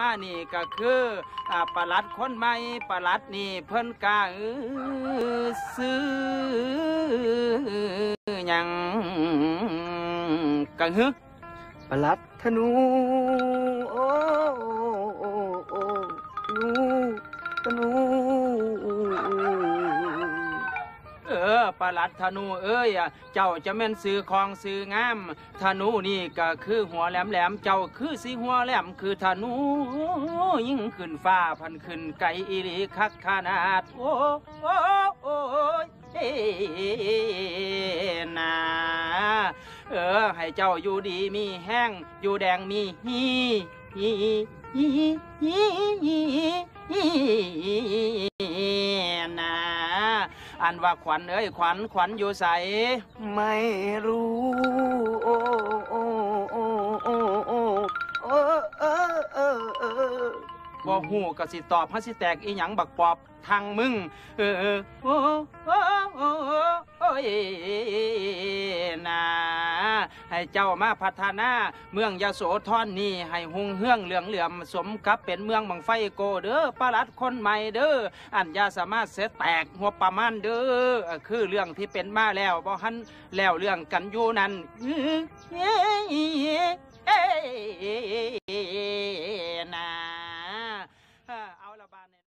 มานี่ก็คือประหลัดคนใหม่ประหลัดนี่เพิ่นกาเออซื้อยังกังฮึประหลัดธนูโอ้ เออประหลัดธนูเอ้ยเจ้าจะแม่นซื้อของซื้องามธนูนี่ก็คือหัวแหลมแหลมเจ้าคือสีหัวแหลมคือธนูยิ่งขึ้นฟ้าพันขึ้นไกลอีลีคักขนาดโอ้โอ้โอ้เอ้นาเออให้เจ้าอยู่ดีมีแห้งอยู่แดงมีฮีฮีฮีฮี อันว่าขวัญเอ้ยขวัญขวัญอยู่ใสไม่รู้โอ้โอ้โอ้โอ้โอ้โอ้เออเออเออบ่หูก็สิตอบฮะสิแตกอีหยังบักปอบทางมึง เออเออโอ้โอ้โอ้โอ้ ให้เจ้ามาพัฒนา เมืองยโสธรนี่ให้หุงเฮืองเหลืองเหลื่อมสมกับเป็นเมืองบังไฟโกเด้อประหลัดคนใหม่เด้ออันยาสามารถเสแตกหัวประมาณเด้อคือเรื่องที่เป็นมาแล้วบ่หันแล้วเรื่องกันอยู่นั้นเอ้ยเอ้ย